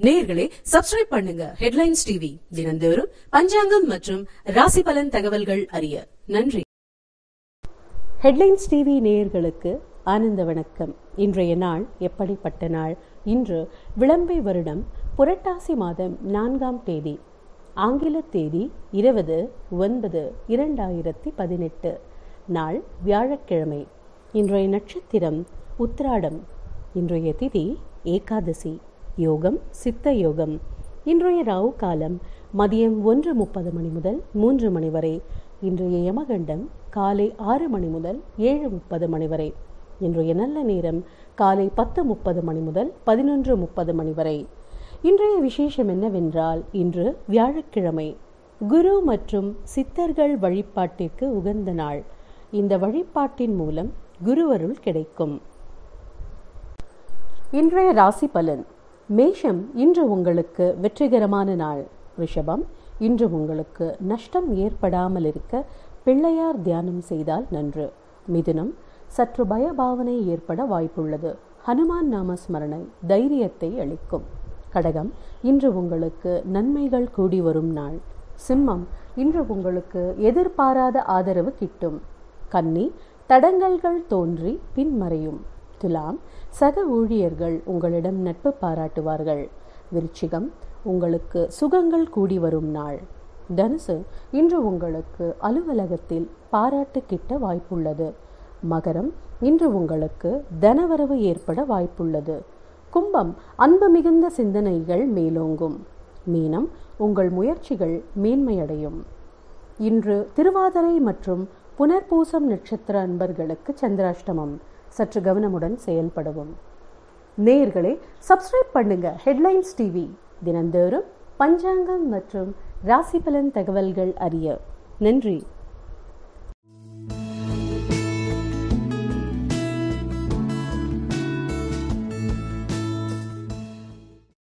நேர்களே சப்ஸ்கிரைப் பண்ணுங்க. Headlines TV தினந்தோறும் பஞ்சாங்கம் மற்றும் ராசி பலன் தகவல்கள் அறிய. நன்றி. ஹெட்லைன்ஸ் டிவி நேயர்களுக்கு ஆனந்த வணக்கம். இன்றைய நாள் எப்படிப்பட்ட நாள்? இன்று விளம்பை வருடம் புரட்டாசி மாதம் நான்காம் தேதி. ஆங்கில தேதி இருபது ஒன்பது இரண்டாயிரத்தி பதினெட்டு. நாள் வியாழக்கிழமை. இன்றைய நட்சத்திரம் உத்திராடம். இன்றைய திதி ஏகாதசி. யோகம் சித்த யோகம். இன்றைய ராவு காலம் மதியம் ஒன்று முப்பது மணி முதல் மூன்று மணி வரை. இன்றைய யமகண்டம் காலை ஆறு மணி முதல் ஏழு முப்பது மணி வரை. இன்றைய நல்ல நேரம் காலை பத்து முப்பது மணி முதல் பதினொன்று முப்பது மணி வரை. இன்றைய விசேஷம் என்னவென்றால் இன்று வியாழக்கிழமை. குரு மற்றும் சித்தர்கள் வழிபாட்டிற்கு உகந்த நாள். இந்த வழிபாட்டின் மூலம் குருவருள் கிடைக்கும். இன்றைய ராசி பலன். மேஷம் இன்று உங்களுக்கு வெற்றிகரமான நாள். ரிஷபம் இன்று உங்களுக்கு நஷ்டம் ஏற்படாமல் இருக்க பிள்ளையார் தியானம் செய்தால் நன்று. மிதுனம் சற்று பயபாவனை ஏற்பட வாய்ப்புள்ளது. ஹனுமான் நாம ஸ்மரணை தைரியத்தை அளிக்கும். கடகம் இன்று உங்களுக்கு நன்மைகள் கூடி வரும் நாள். சிம்மம் இன்று உங்களுக்கு எதிர்பாராத ஆதரவு கிட்டும். கன்னி தடங்கல்கள் தோன்றி பின்மறையும். துலாம் சக ஊழியர்கள் உங்களிடம் நட்பு பாராட்டுவார்கள். விருச்சிகம் உங்களுக்கு சுகங்கள் கூடி வரும் நாள். தனுசு இன்று உங்களுக்கு அலுவலகத்தில் பாராட்டு கிட்ட வாய்ப்புள்ளது. மகரம் இன்று உங்களுக்கு தனவரவு ஏற்பட வாய்ப்புள்ளது. கும்பம் அன்பு மிகுந்த சிந்தனைகள் மேலோங்கும். மீனம் உங்கள் முயற்சிகள் மேன்மையடையும். இன்று திருவாதிரை மற்றும் புனர்பூசம் நட்சத்திர அன்பர்களுக்கு சந்திராஷ்டமம். சற்று கவனமுடன் செயல்படவும். நேயர்களே சப்ஸ்கிரைப் பண்ணுங்க ஹெட்லைன்ஸ் டிவி தினந்தோறும் பஞ்சாங்கம் மற்றும் ராசி பலன் தகவல்கள் அறிய. நன்றி.